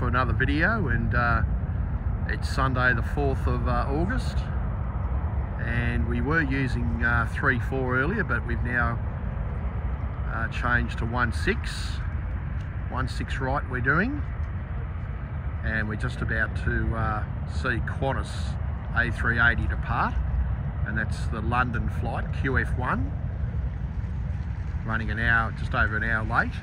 for another video and uh, it's Sunday the 4th of uh, August and we were using 3-4 uh, earlier but we've now uh, changed to 1-6 1-6 right we're doing and we're just about to uh, see Qantas A380 depart and that's the London flight QF1 running an hour just over an hour late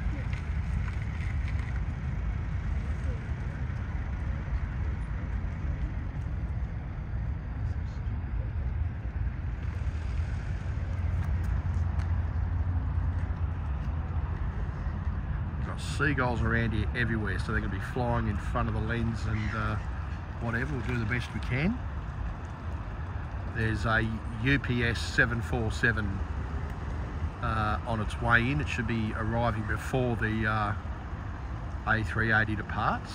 seagulls around here everywhere, so they're going to be flying in front of the lens and uh, whatever. We'll do the best we can. There's a UPS 747 uh, on its way in. It should be arriving before the uh, A380 departs.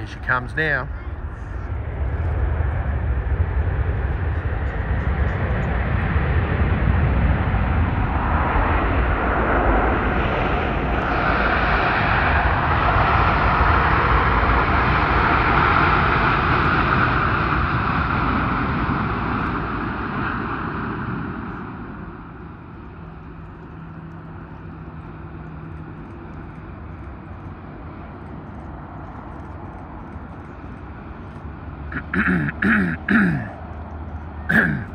Here she comes now. Ahem.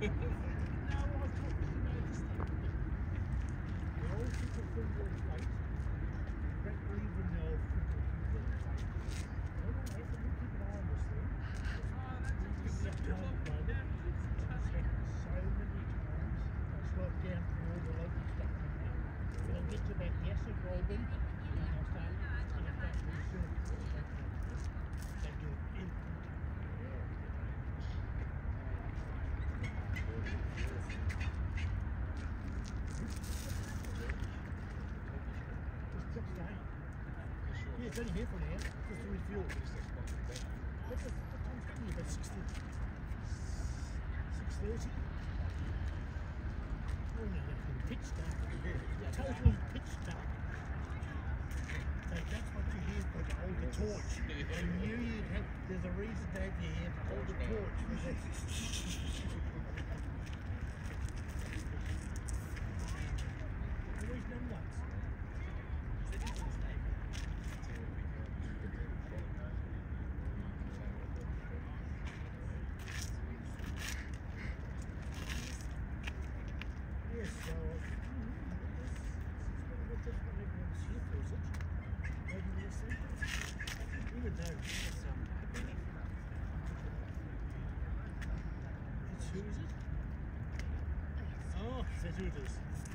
Ha, ha, ha. It's only here for an hour, just to refuel. What's the, what time's coming? About 6 6.30? Oh no, that's pitch dark. Totally pitch dark. So that's what you hear for the torch. I knew you'd have, there's a reason your hand to hold the torch. Who is it? Oh, it's a.